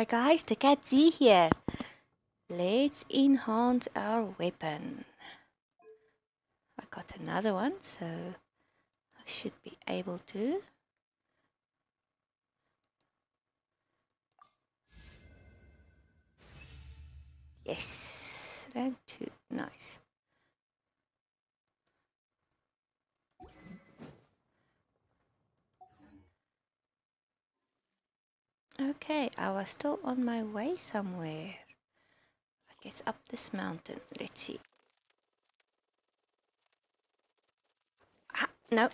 Hi guys, the cat Zee here. Let's enhance our weapon. I got another one, so I should be able to. Yes, rank 2, nice. Okay, I was still on my way somewhere. I guess up this mountain. Let's see. Ah, no.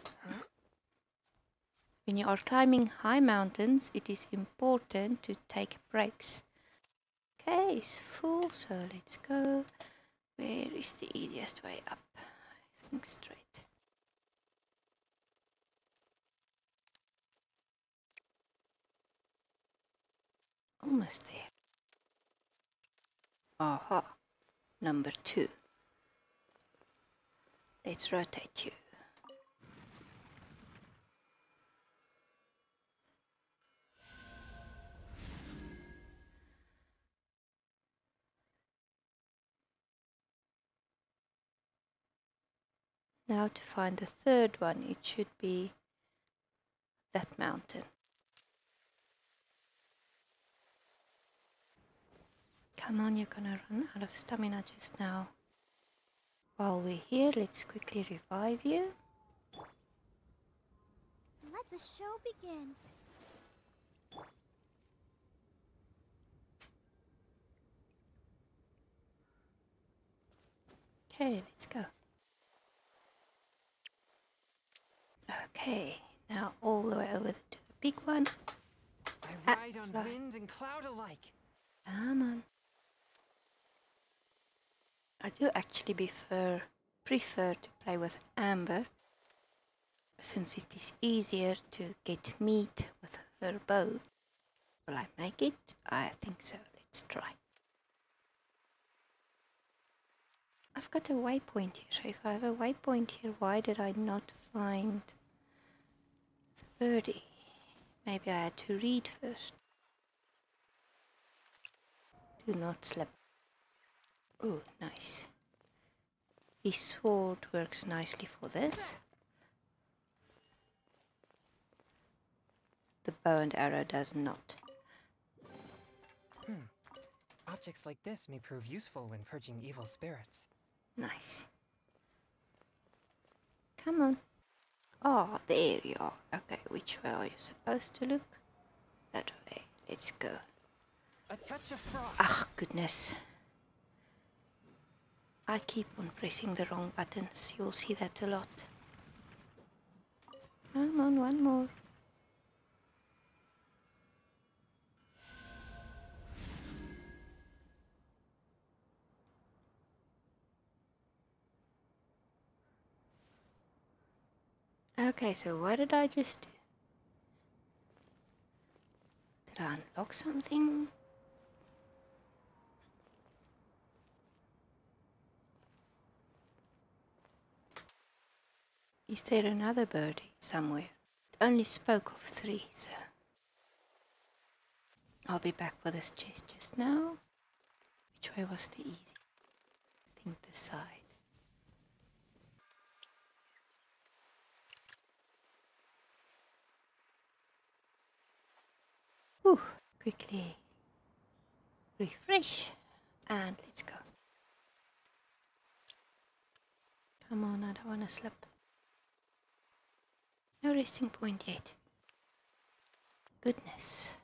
When you are climbing high mountains, it is important to take breaks. Okay, it's full, so let's go. Where is the easiest way up? I think straight. Almost there. Aha, number two. Let's rotate you. Now to find the third one, it should be that mountain. Come on, you're gonna run out of stamina just now. While we're here, let's quickly revive you. Let the show begin. Okay, let's go. Okay, now all the way over to the big one. I ride on wind and cloud alike. Come on. I do actually prefer prefer to play with Amber since it is easier to get meat with her bow. Will I make it? I think so. Let's try. I've got a waypoint here, so if I have a waypoint here, why did I not find the birdie? Maybe I had to read first. Do not slip. Oh, nice. His sword works nicely for this. The bow and arrow does not. Hmm. Objects like this may prove useful when purging evil spirits. Nice. Come on. Oh, there you are. Okay, which way are you supposed to look? That way. Let's go. A touch of frost. Ah, goodness. I keep on pressing the wrong buttons. You'll see that a lot. Come on, one more. Okay, so what did I just do? Did I unlock something? Is there another birdie somewhere? It only spoke of three, so. I'll be back for this chest just now. Which way was the easy? I think this side. Whew, quickly refresh and let's go. Come on, I don't want to slip. No resting point yet. Goodness.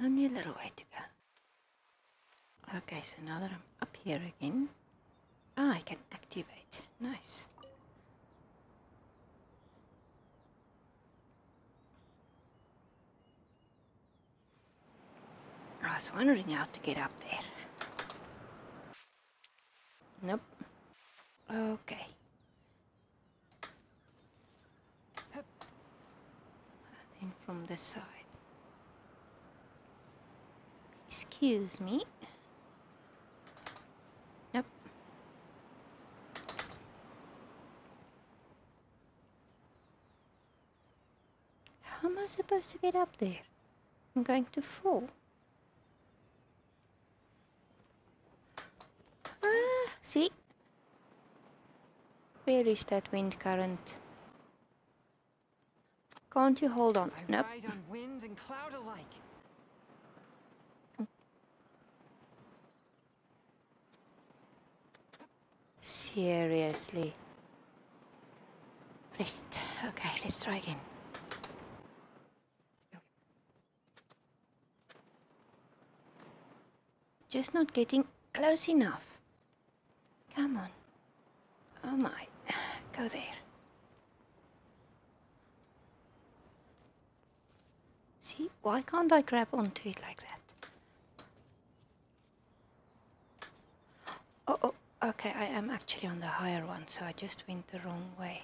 Only a little way to go. Okay, so now that I'm up here again, ah, I can activate. Nice. I was wondering how to get up there. Nope. Okay. from side. Excuse me. Nope. How am I supposed to get up there? I'm going to fall. Ah, see? Where is that wind current? Can't you hold on? I Nope. ride on wind and cloud alike. Seriously. Rest. Okay, let's try again. Just not getting close enough. Come on. Oh my. Go there. See, why can't I grab onto it like that? Oh, oh, okay, I am actually on the higher one, so I just went the wrong way.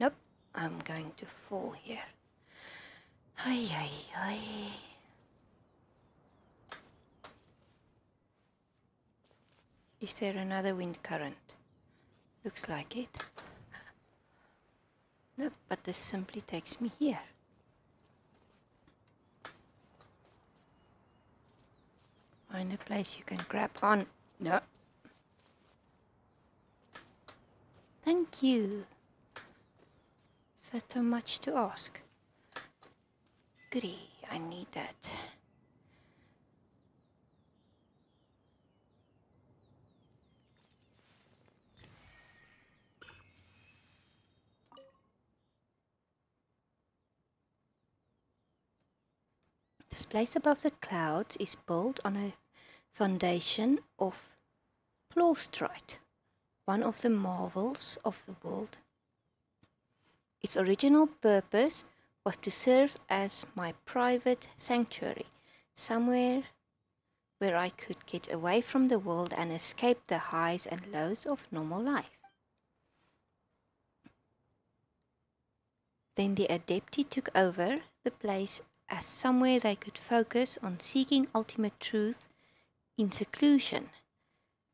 Nope, I'm going to fall here. Ay, ay, ay. Is there another wind current? Looks like it. Nope, but this simply takes me here. Find a place you can grab on. No. Thank you. Is that too much to ask? Goody, I need that. This place above the clouds is built on a foundation of plaustrite, one of the marvels of the world. Its original purpose was to serve as my private sanctuary, somewhere where I could get away from the world and escape the highs and lows of normal life. Then the Adepti took over the place as somewhere they could focus on seeking ultimate truth in seclusion.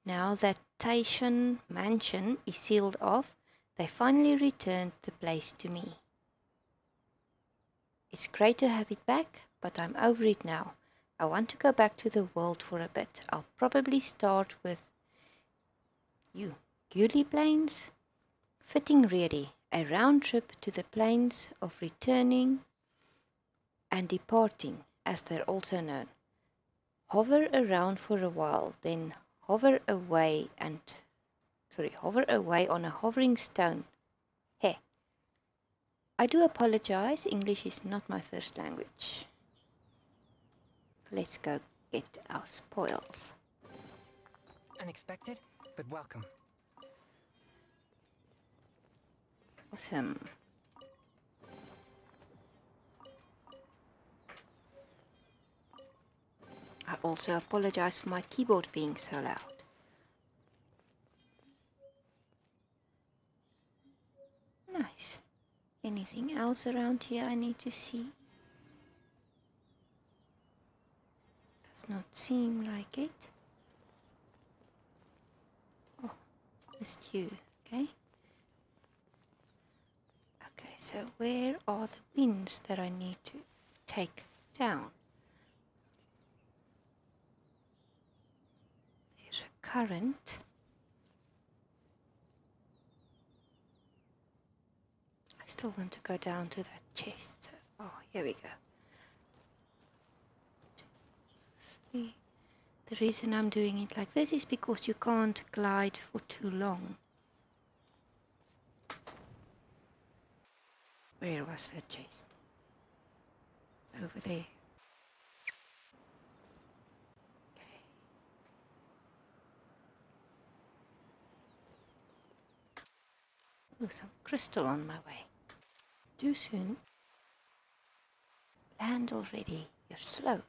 Now that Taishan mansion is sealed off, they finally returned the place to me. It's great to have it back, but I'm over it now. I want to go back to the world for a bit. I'll probably start with you. Guili Plains? Fitting really. A round trip to the plains of returning and departing, as they're also known. Hover around for a while, then hover away and sorry, hover away on a hovering stone. Hey. I do apologize, English is not my first language. Let's go get our spoils. Unexpected, but welcome. Awesome. I also apologize for my keyboard being so loud. Nice. Anything else around here I need to see? Does not seem like it. Oh, missed you, okay? Okay, so where are the winds that I need to take down? There's a current. I still want to go down to that chest. Oh, here we go. Three. The reason I'm doing it like this is because you can't glide for too long. Where was that chest? Over there. Oh, some crystal on my way. Too soon. Land already. You're slow.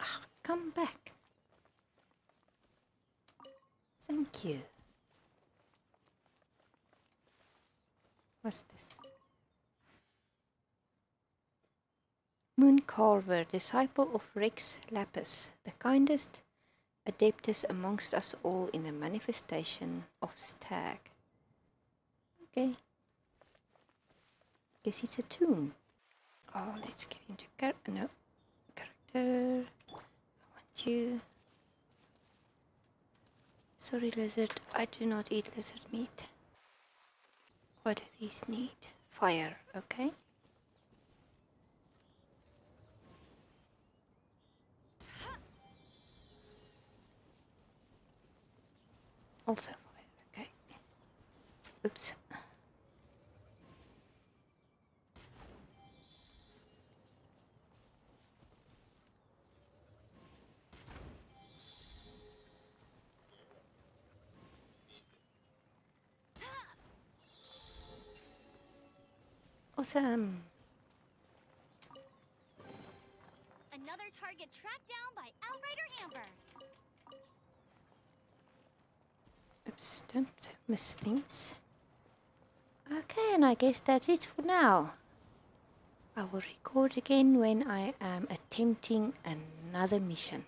Ah, come back. Thank you. What's this? Moon Carver, disciple of Rex Lapis, the kindest adeptus amongst us all in the manifestation of Stag. Okay. guess it's a tomb. Oh, let's get into char- no character. I want you. Sorry, lizard. I do not eat lizard meat. What do these need? Fire, okay. Also fire, okay. Oops. Awesome. Um, Another target tracked down by Outrider Amber. Oops, don't miss things. Okay, and I guess that's it for now. I will record again when I am attempting another mission.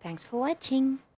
Thanks for watching.